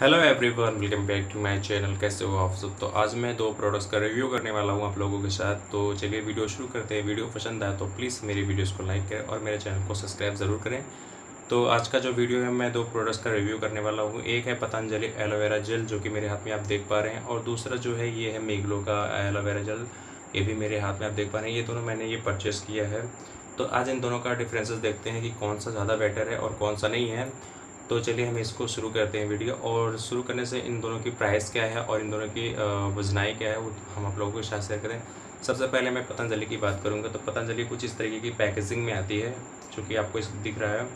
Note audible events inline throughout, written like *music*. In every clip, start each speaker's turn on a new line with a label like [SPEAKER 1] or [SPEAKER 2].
[SPEAKER 1] Hello everyone welcome back to my channel कैसे हो आप सब? तो आज मैं दो प्रोडक्ट्स का रिव्यू करने वाला हूँ आप लोगों के साथ। तो चलिए वीडियो शुरू करते हैं। वीडियो पसंद आया तो प्लीज़ मेरी वीडियोस को लाइक करें और मेरे चैनल को सब्सक्राइब ज़रूर करें। तो आज का जो वीडियो है, मैं दो प्रोडक्ट्स का रिव्यू करने वाला हूँ। एक है पतंजलि एलोवेरा जेल जो कि मेरे हाथ में आप देख पा रहे हैं। और दूसरा जो है, ये है मेगलो का एलोवेरा जेल ये भी मेरे हाथ में आप देख पा रहे हैं। ये दोनों मैंने ये परचेज़ किया है। तो आज इन दोनों का डिफ्रेंसेस देखते हैं कि कौन सा ज़्यादा बेटर है और कौन सा नहीं है। तो चलिए हम इसको शुरू करते हैं वीडियो और शुरू करने से इन दोनों की प्राइस क्या है और इन दोनों की वजनाई क्या है, वो हम आप लोगों के साथ शेयर करें। सबसे पहले मैं पतंजलि की बात करूँगा। तो पतंजलि कुछ इस तरीके की पैकेजिंग में आती है, जो कि आपको इस दिख रहा है।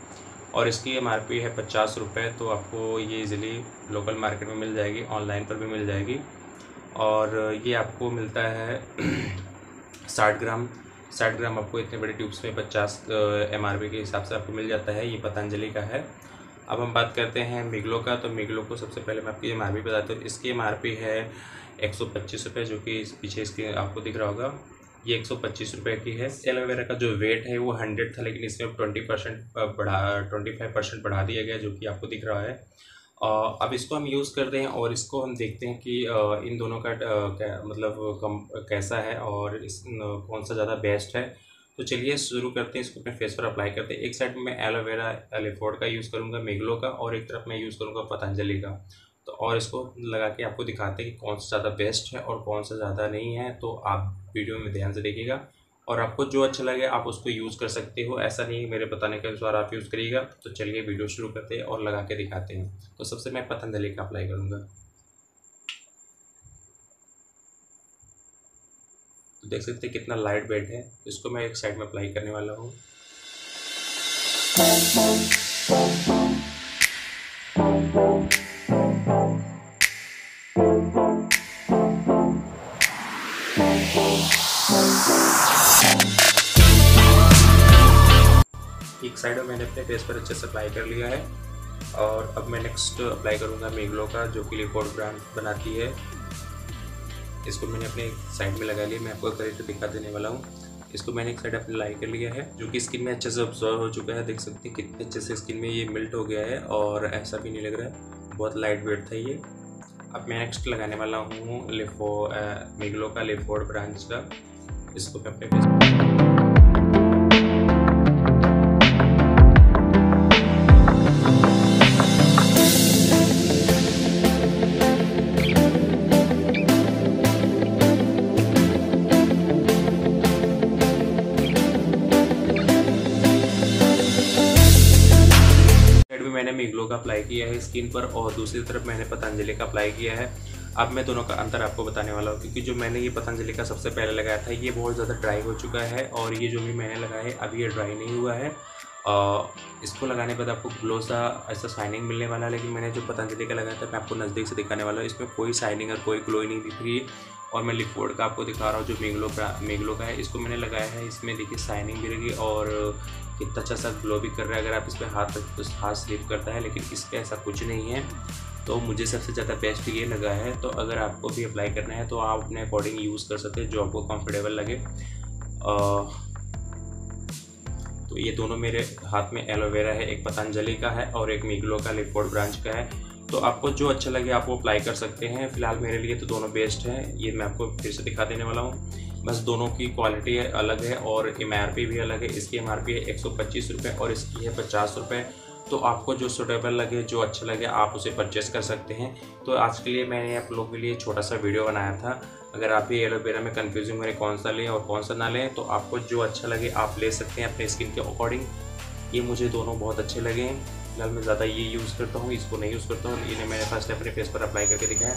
[SPEAKER 1] और इसकी एमआरपी है पचास रुपये तो आपको ये इजीली लोकल मार्केट में मिल जाएगी ऑनलाइन पर भी मिल जाएगी। और ये आपको मिलता है *clears throat* साठ ग्राम। साठ ग्राम आपको इतने बड़े ट्यूब्स में पचास एम के हिसाब से आपको मिल जाता है। ये पतंजलि का है। अब हम बात करते हैं मिगलो का। तो मिगलो को सबसे पहले मैं आपकी एम आर पी बताता हूँ। इसकी एम आर पी है एक सौ पच्चीस रुपये जो कि पीछे इसके आपको दिख रहा होगा। ये एक सौ पच्चीस रुपये की है। एलोवेरा का जो वेट है वो हंड्रेड था, लेकिन इसमें ट्वेंटी परसेंट बढ़ा, ट्वेंटी फाइव परसेंट बढ़ा दिया गया, जो कि आपको दिख रहा है। अब इसको हम यूज़ करते हैं और इसको हम देखते हैं कि इन दोनों का मतलब कम, कैसा है और इस कौन सा ज़्यादा बेस्ट है। तो चलिए शुरू करते हैं, इसको अपने फेस पर अप्लाई करते हैं। एक साइड में एलोवेरा एलिफोर्ड का यूज़ करूँगा मेगलो का, और एक तरफ़ मैं यूज़ करूँगा पतंजलि का। तो और इसको लगा के आपको दिखाते हैं कि कौन सा ज़्यादा बेस्ट है और कौन सा ज़्यादा नहीं है तो आप वीडियो में ध्यान से देखिएगा। और आपको जो अच्छा लगे, आप उसको यूज़ कर सकते हो। ऐसा नहीं मेरे बताने के अनुसार आप यूज़ करिएगा। तो चलिए वीडियो शुरू करते हैं और लगा के दिखाते हैं। तो सबसे मैं पतंजलि का अप्लाई करूँगा। देख सकते हैं कितना लाइट वेट है। इसको मैं एक साइड में अप्लाई करने वाला हूँ। एक साइड में मैंने अपने फेस पर अच्छे से अप्लाई कर लिया है। और अब मैं नेक्स्ट अप्लाई करूँगा मेगलो का, जो कि लिपोर्ड ब्रांड बनाती है। इसको मैंने अपने साइड में लगा लिया। मैं आपको करेक्ट दिखा देने वाला हूँ। इसको मैंने एक साइड अपने लाई कर लिया है, जो कि स्किन में अच्छे से ऑब्जॉर्व हो चुका है। देख सकते हैं कितने अच्छे से स्किन में ये मिल्ट हो गया है, और ऐसा भी नहीं लग रहा है। बहुत लाइट वेट था ये। अब मैं नेक्स्ट लगाने वाला हूँ लिफो मिगलो का लिफोर्ड ब्रांच का। इसको मैं अपने मिगलो का अप्लाई किया है स्किन पर और दूसरी तरफ़ मैंने पतंजलि का अप्लाई किया है। अब मैं दोनों का अंतर आपको बताने वाला हूँ, क्योंकि जो मैंने ये पतंजलि का सबसे पहले लगाया था, ये बहुत ज़्यादा ड्राई हो चुका है और ये जो भी मैंने लगाया है, अभी ये ड्राई नहीं हुआ है। और इसको लगाने के बाद आपको ग्लो सा ऐसा शाइनिंग मिलने वाला है, लेकिन मैंने जो पतंजलि का लगाया था, मैं आपको नज़दीक से दिखाने वाला हूँ, इसमें कोई शाइनिंग और कोई ग्लो नहीं दिख रही और मैं लिक्विड का आपको दिखा रहा हूँ जो मेगलो का मेगलो का है। इसको मैंने लगाया है इसमें देखिए शाइनिंग भी रहेगी और कितना अच्छा सा ग्लो भी कर रहा है। अगर आप इस पर हाथ तो हाथ स्लिप करता है लेकिन इस पर ऐसा कुछ नहीं है तो मुझे सबसे ज़्यादा बेस्ट ये लगा है। तो अगर आपको भी अप्लाई करना है तो आप अपने अकॉर्डिंग यूज़ कर सकते हैं जो आपको कंफर्टेबल लगे। आ, तो ये दोनों मेरे हाथ में एलोवेरा है एक पतंजलि का है और एक मिगलो का लिफोर्ड ब्रांच का है। तो आपको जो अच्छा लगे आप वो अप्लाई कर सकते हैं। फ़िलहाल मेरे लिए तो दोनों बेस्ट हैं। ये मैं आपको फिर से दिखा देने वाला हूँ। बस दोनों की क्वालिटी अलग है और एमआरपी भी अलग है। इसकी एमआरपी है एक सौ और इसकी है पचास रुपये तो आपको जो सुटेबल लगे, जो अच्छा लगे, आप उसे परचेस कर सकते हैं। तो आज के लिए मैंने आप लोगों के लिए छोटा सा वीडियो बनाया था। अगर आप भी एलोवेरा में कन्फ्यूजिंग हो कौन सा लें और कौन सा ना लें तो आपको जो अच्छा लगे आप ले सकते हैं अपने स्किन के अकॉर्डिंग ये मुझे दोनों बहुत अच्छे लगे हैं। फ़िलहाल मैं ज़्यादा ये यूज़ करता हूँ, इसको नहीं यूज़ करता हूँ इन्हें मैंने फ़र्स्ट अपने फेस पर अप्लाई करके दिखाया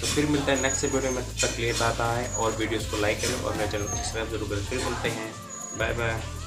[SPEAKER 1] तो फिर मिलता है नेक्स्ट वीडियो में, तब तक लेता आता है और वीडियोज़ को लाइक करें और मेरे चैनल को सब्सक्राइब ज़रूर करें। फिर मिलते हैं। Bye bye